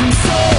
and soul.